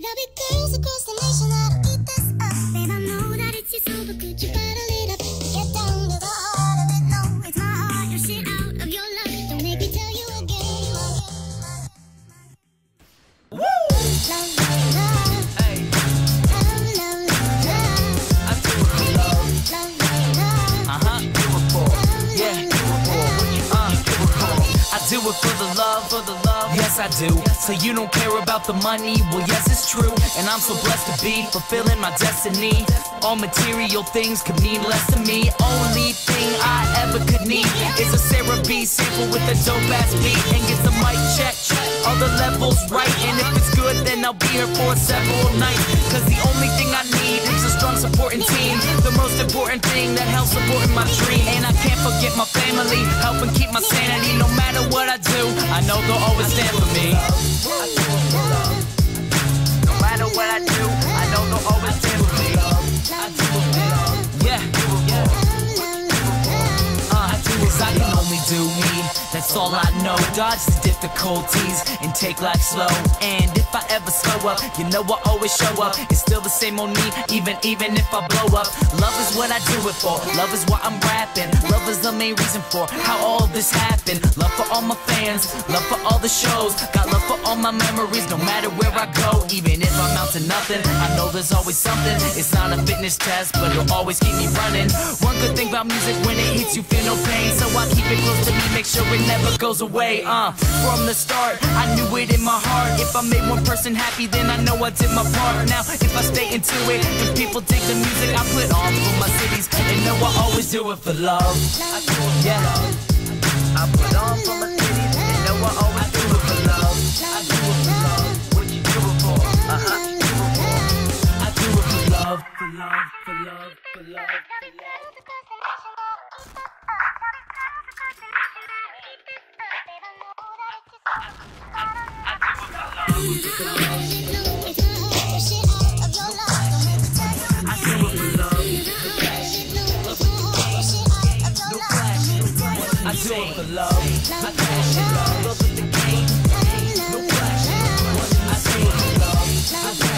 There'll be girls across the nation love, for the love. Yes, I do. So you don't care about the money? Well, yes, it's true. And I'm so blessed to be fulfilling my destiny. All material things could mean less to me. Only thing I ever could need is a Sarah B sample with a dope ass beat and get the mic check. All the levels right, and if it's good, then I'll be here for several nights. Cause the only thing I need is a strong supporting team. The most important thing that helps supporting my dream. And I can't forget my family, helping keep my sanity. No matter what I do, I know they'll always stand for me. No matter what I do, I know they'll always stand for me. Yeah, That's all I know. Dodge the difficulties and take life slow. And if I ever slow up, you know I always show up. It's still the same on me, even even if I blow up. Love is what I do it for. Love is what I'm rapping. Love is the main reason for how all this happened. Love for all my fans, love for all the shows. Got love for all my memories, no matter where I go. Even if I'm out to nothing, I know there's always something. It's not a fitness test, but it'll always keep me running. One good thing about music, when it hits you, feel no pain. So I keep it close to me, make sure it never goes away. Uh, from the start, I knew it in my heart. If I made one person happy, then I know I did my part. Now, if I stay into it, if people dig the music I put on for my cities, they know I always do it for love. Yeah, I put on for my cities, they know I always do it for love. Do it for love. I do it for love. Love. The game. I do it for love. I do it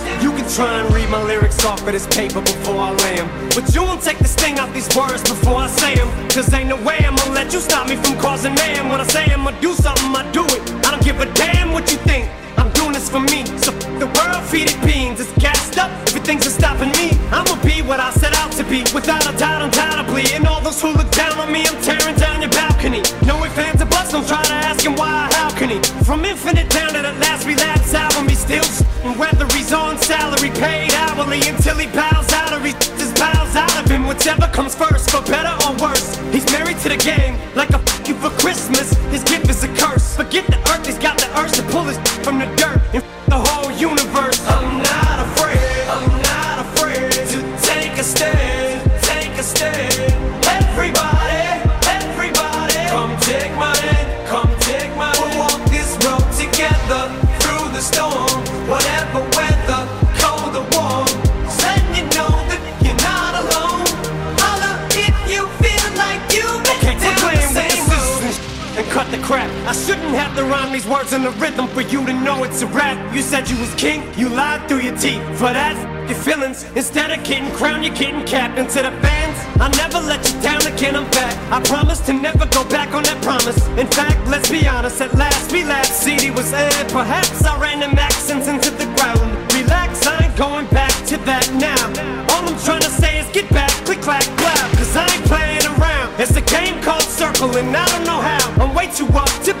You can try and read my lyrics off of this paper before I lay 'em. But you won't take the sting out these words before I say 'em. Cause ain't no way I'm gonna let you stop me from causing man. When I say I'm gonna do something, I do it. I don't give a damn what you think. I'm doing this for me. So the world, feed it beans. It's gassed up. Everything's just stopping me. I'ma be what I set out to be. Without a doubt, undoubtedly. And all those who look down on me, I'm tearing down your balcony. No ifs, ands, or buts. Don't try to ask him why or how can he. From infinite on salary, paid hourly until he bows out or he just bows out of him. Whichever comes first, for better the crap. I shouldn't have to rhyme these words in the rhythm for you to know it's a rap. You said you was king, you lied through your teeth. For that, your feelings. Instead of getting crowned, you're getting capped. To the fans, I never let you down again, I'm back. I promise to never go back on that promise. In fact, let's be honest, at last we laughed. CD was aired, perhaps I ran them accents into the ground. Relax, I ain't going back to that now. All I'm trying to say is get back, click, clack, clap. Cause I ain't playing around. It's a game called circling, I don't know. I'm too up to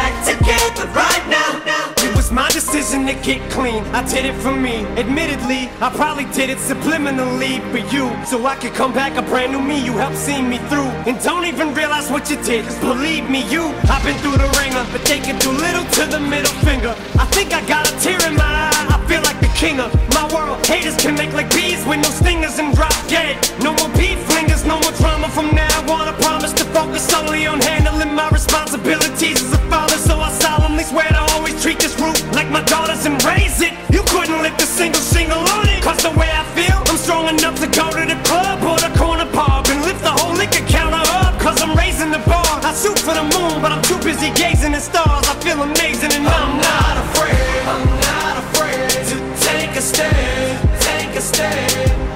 to get clean. I did it for me. Admittedly, I probably did it subliminally for you. So I could come back a brand new me. You helped see me through. And don't even realize what you did. Cause believe me, you, I've been through the wringer. But they can do little to the middle finger. I think I got a tear in my eye. I feel like the king of my world. Haters can make like bees with no stingers and drop dead. No more treat this root like my daughters and raise it. You couldn't lift a single single on it. Cause the way I feel, I'm strong enough to go to the club or the corner pub and lift the whole liquor counter up. Cause I'm raising the bar. I shoot for the moon, but I'm too busy gazing at stars. I feel amazing and I'm not afraid. I'm not afraid to take a stand, take a stand.